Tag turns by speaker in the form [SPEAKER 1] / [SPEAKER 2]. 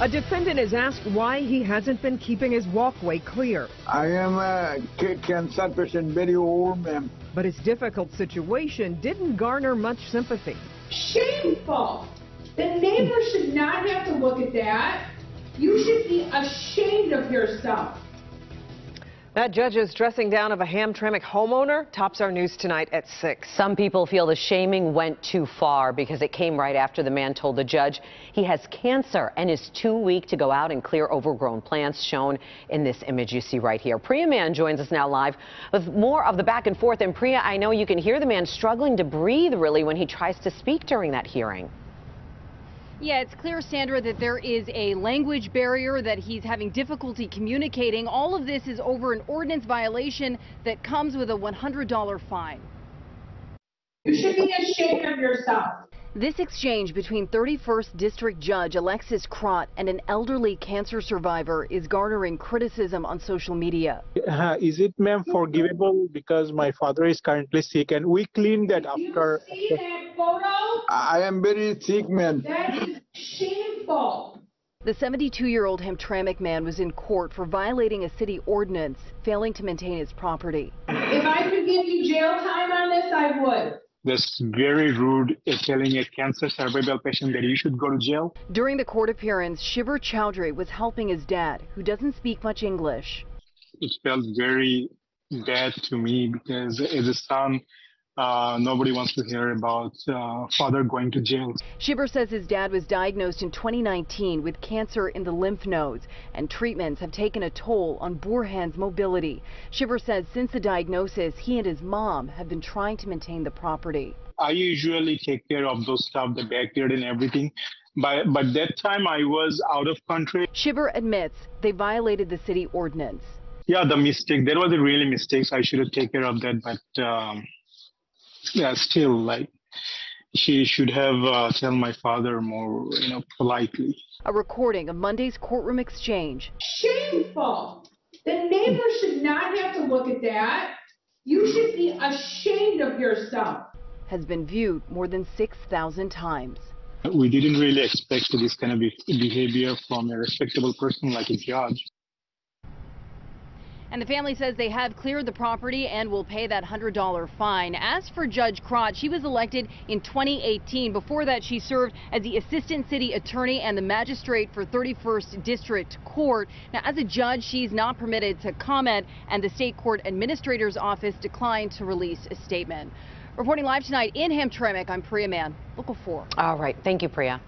[SPEAKER 1] A defendant is asked why he hasn't been keeping his walkway clear.
[SPEAKER 2] I am a cancer patient, very old man.
[SPEAKER 1] But his difficult situation didn't garner much sympathy.
[SPEAKER 3] Shameful! The neighbors should not have to look at that. You should be ashamed of yourself.
[SPEAKER 1] That judge's dressing down of a Hamtramck homeowner tops our news tonight at 6.
[SPEAKER 4] Some people feel the shaming went too far because it came right after the man told the judge he has cancer and is too weak to go out and clear overgrown plants shown in this image you see right here. Priya Mann joins us now live with more of the back and forth. And Priya, I know you can hear the man struggling to breathe really when he tries to speak during that hearing.
[SPEAKER 5] Yeah, it's clear, Sandra, that there is a language barrier, that he's having difficulty communicating. All of this is over an ordinance violation that comes with a $100 fine.
[SPEAKER 3] You should be ashamed of yourself.
[SPEAKER 5] This exchange between 31st District Judge Alexis Krot and an elderly cancer survivor is garnering criticism on social media.
[SPEAKER 6] Uh, is it, ma'am, forgivable because my father is currently sick and we cleaned that after.
[SPEAKER 3] You see that photo?
[SPEAKER 2] I am very sick, man.
[SPEAKER 3] That is shameful.
[SPEAKER 5] The 72-year-old Hamtramck man was in court for violating a city ordinance, failing to maintain his property.
[SPEAKER 3] If I could give you jail time on this, I would.
[SPEAKER 6] That's very rude uh, telling a cancer survivor patient that you should go to jail.
[SPEAKER 5] During the court appearance, Shiver Chowdhury was helping his dad, who doesn't speak much English.
[SPEAKER 6] It felt very bad to me because as a son, uh, nobody wants to hear about uh, father going to jail.
[SPEAKER 5] Shiver says his dad was diagnosed in 2019 with cancer in the lymph nodes, and treatments have taken a toll on Burhan's mobility. Shiver says since the diagnosis, he and his mom have been trying to maintain the property.
[SPEAKER 6] I usually take care of those stuff, the backyard and everything. But, but that time I was out of country.
[SPEAKER 5] Shiver admits they violated the city ordinance.
[SPEAKER 6] Yeah, the mistake. There was a really mistake. I should have taken care of that. But um, yeah, still, like, she should have uh, tell my father more, you know, politely.
[SPEAKER 5] A recording of Monday's courtroom exchange.
[SPEAKER 3] Shameful! The neighbors should not have to look at that. You should be ashamed of yourself.
[SPEAKER 5] has been viewed more than 6,000 times.
[SPEAKER 6] We didn't really expect this kind of behavior from a respectable person like a judge.
[SPEAKER 5] And the family says they have cleared the property and will pay that $100 fine. As for Judge Krot, she was elected in 2018. Before that, she served as the Assistant City Attorney and the Magistrate for 31st District Court. Now, as a judge, she's not permitted to comment, and the State Court Administrator's Office declined to release a statement. Reporting live tonight in Hamtramck, I'm Priya Mann, Local 4.
[SPEAKER 4] All right. Thank you, Priya.